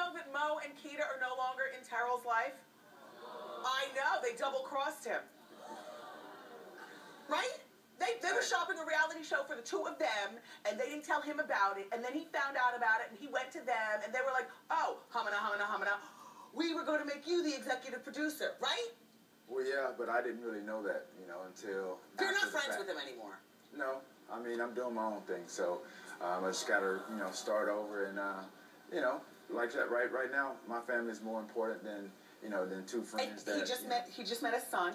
know that Mo and Kita are no longer in Terrell's life? I know. They double crossed him. Right? They, they were shopping a reality show for the two of them, and they didn't tell him about it. And then he found out about it, and he went to them, and they were like, oh, hamana, hamana, hamana. We were going to make you the executive producer, right? Well, yeah, but I didn't really know that, you know, until. You're not friends with him anymore. No, I mean I'm doing my own thing, so um, I just gotta, you know, start over and, uh, you know, like that. Right, right now, my family is more important than, you know, than two And friends. he that, just you know- met he just met his son.